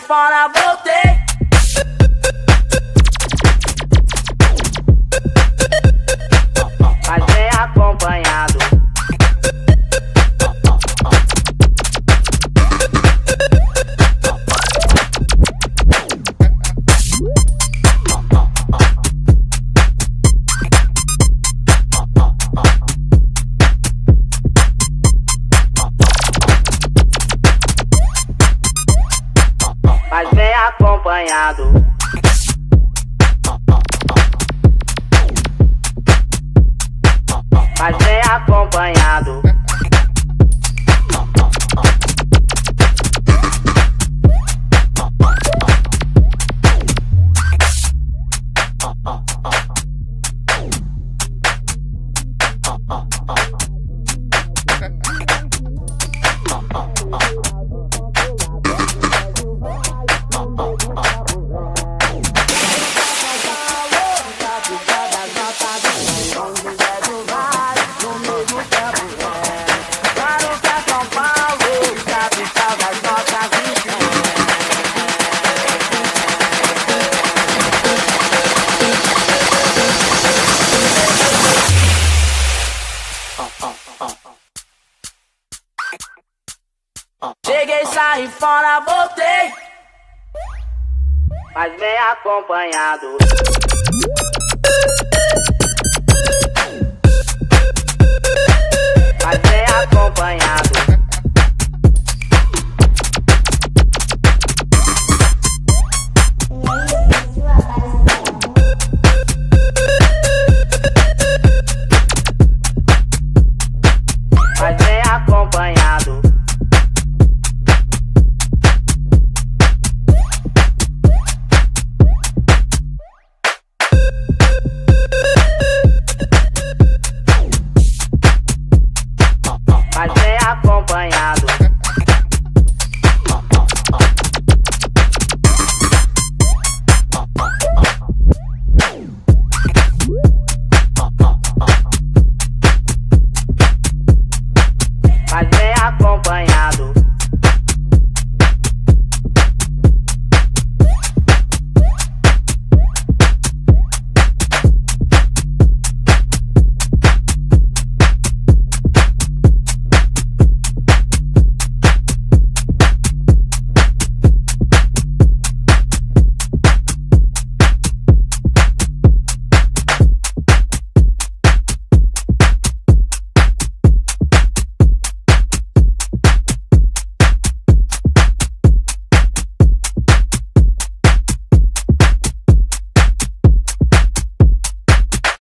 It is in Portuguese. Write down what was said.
saí fora, voltei. Mas Mas vem acompanhado. Mas vem acompanhado. Cheguei, saí fora, voltei. Mas vem acompanhado.